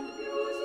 and.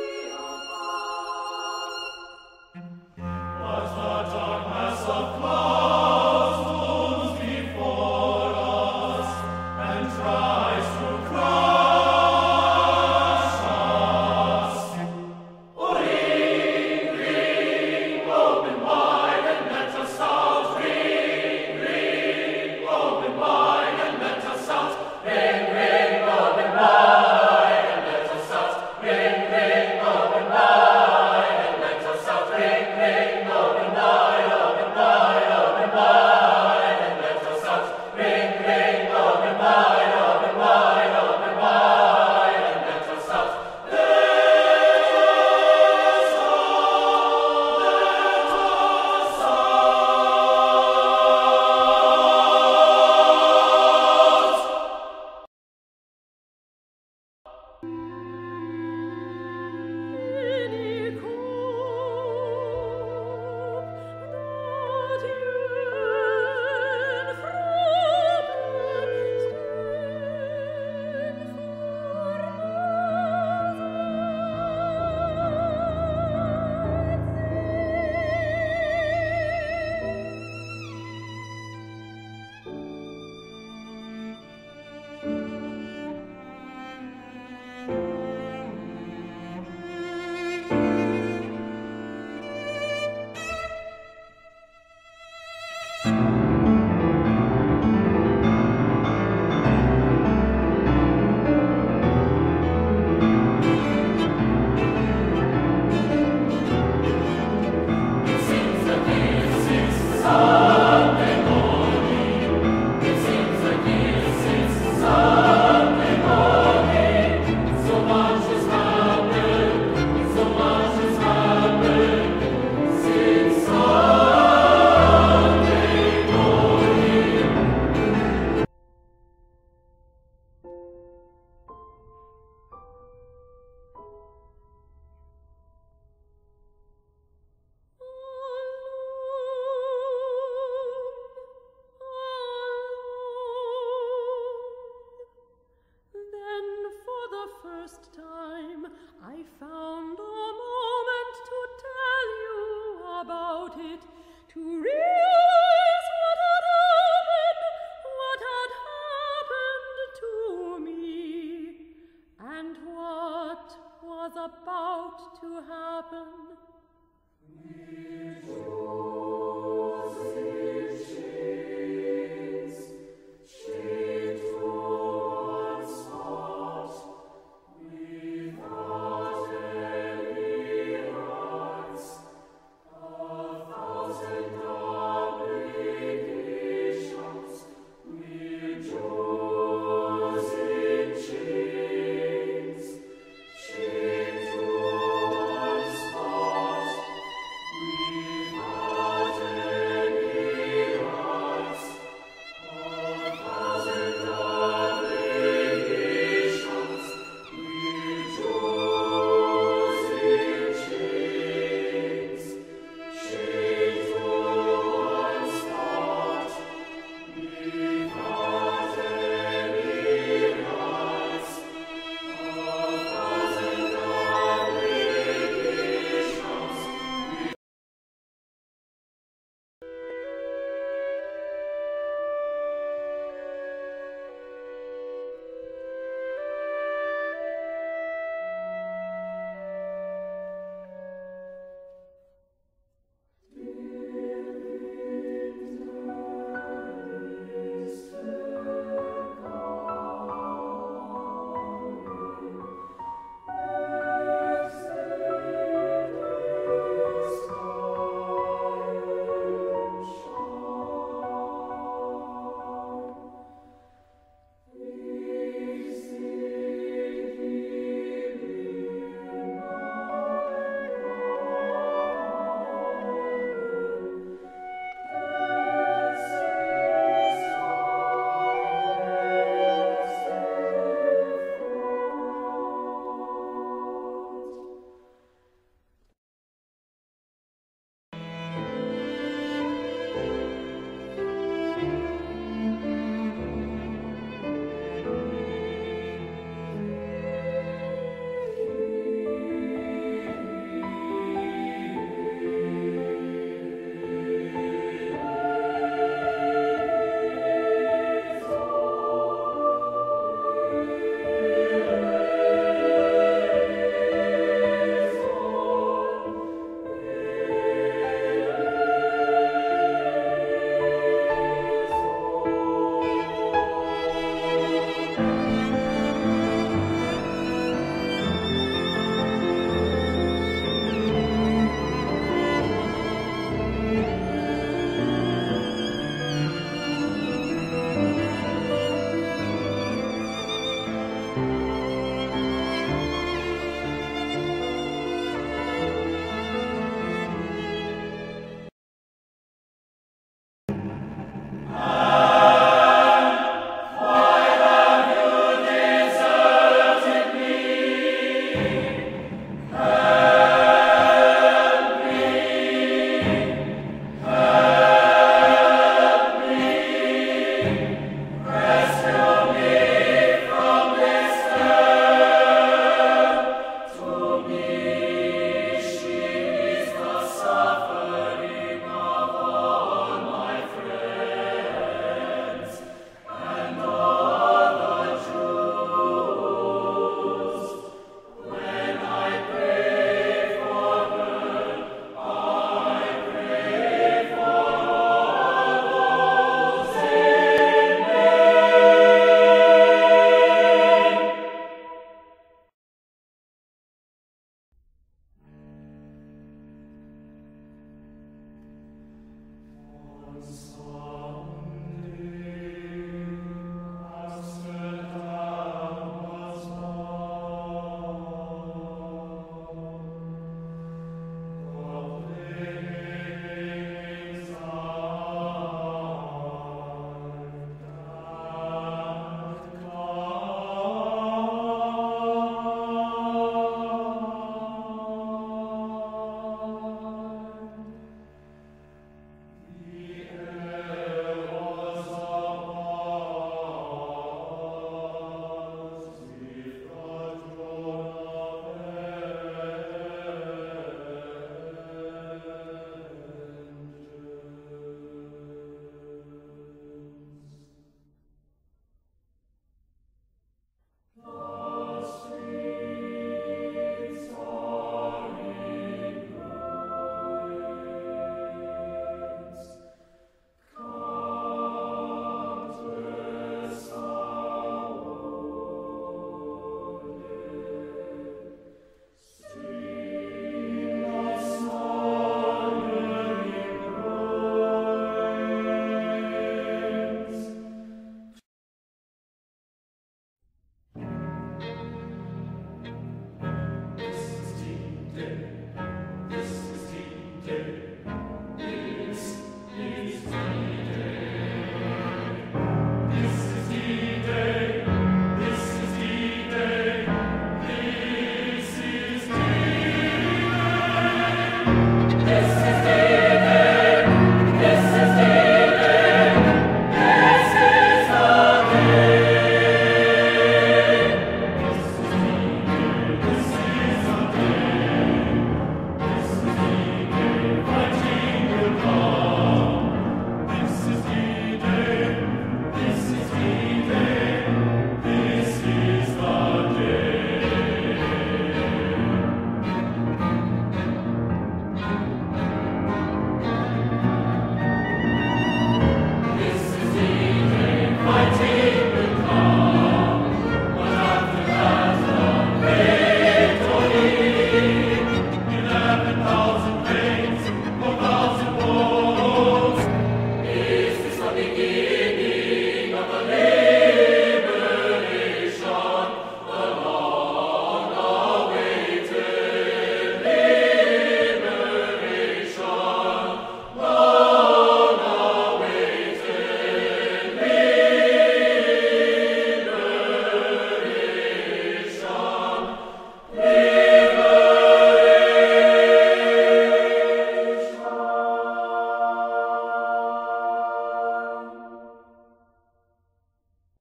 Amen.